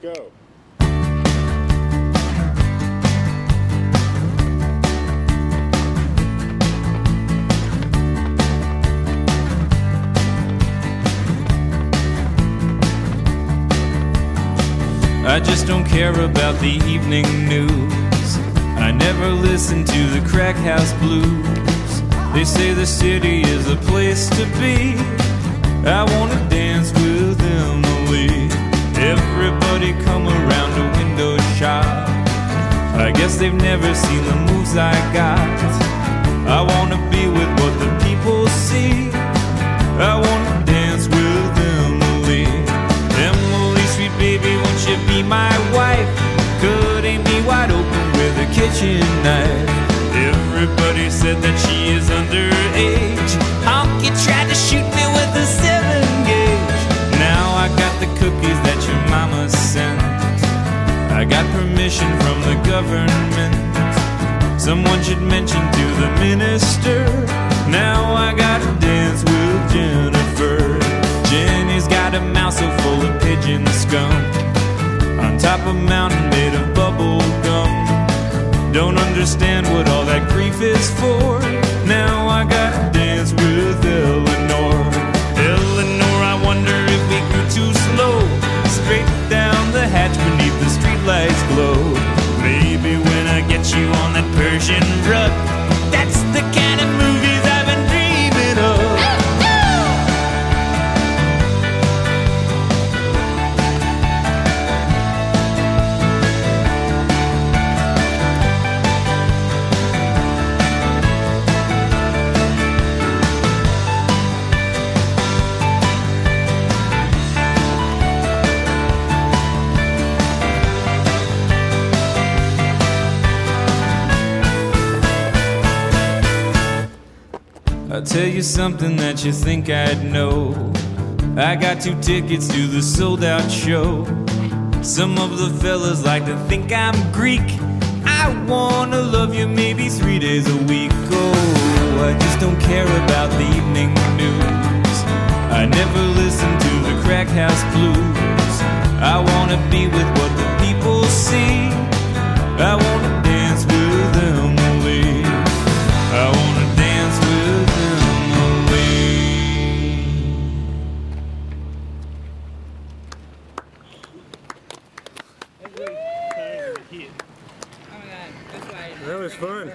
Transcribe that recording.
Go. I just don't care about the evening news. I never listen to the crack house blues. They say the city is a place to be. I wanna I guess they've never seen the moves I got. I wanna be with what the people see. I wanna dance with Emily. Emily, sweet baby, won't you be my wife? Cutting me wide open with a kitchen knife. Everybody said that she is underage. Permission from the government. Someone should mention to the minister. Now I gotta dance with Jennifer. Jenny's got a mouth so full of pigeon scum. On top of a mountain made of bubble gum. Don't understand what all that grief is for. Now I gotta dance with Eleanor. Eleanor, I'll tell you something that you think I'd know. I got two tickets to the sold out show. Some of the fellas like to think I'm Greek. I wanna love you maybe three days a week. Oh, I just don't care about the evening news. I never listen to the crack house blues. I wanna be with what the people see. I wanna That was fun.